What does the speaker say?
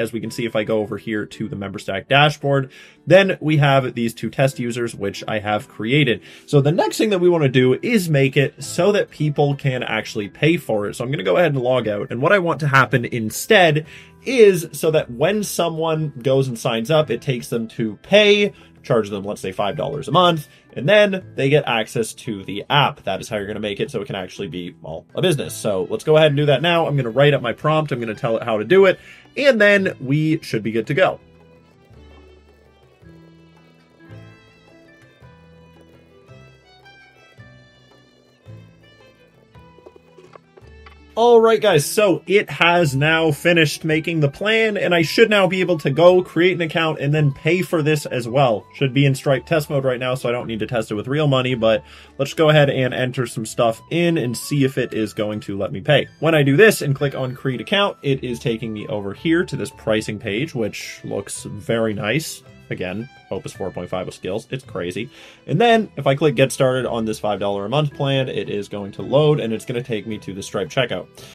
as we can see if I go over here to the MemberStack dashboard, then we have these two test users, which I have created. So the next thing that we want to do is make it so that people can actually pay for it. So I'm going to go ahead and log out. And what I want to happen instead is so that when someone goes and signs up, it takes them to pay, charge them, let's say $5 a month, and then they get access to the app. That is how you're going to make it so it can actually be, well, a business. So let's go ahead and do that now. I'm going to write up my prompt. I'm going to tell it how to do it, and then we should be good to go. Alright guys, so it has now finished making the plan, and I should now be able to go create an account and then pay for this as well. Should be in Stripe test mode right now, so I don't need to test it with real money, but let's go ahead and enter some stuff in and see if it is going to let me pay. When I do this and click on create account, it is taking me over here to this pricing page, which looks very nice. Again, Opus 4.5 with skills. It's crazy. And then if I click get started on this $5 a month plan, it is going to load and it's going to take me to the Stripe checkout.